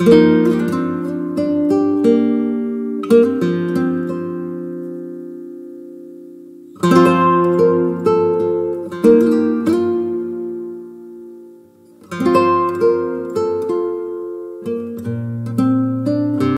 Música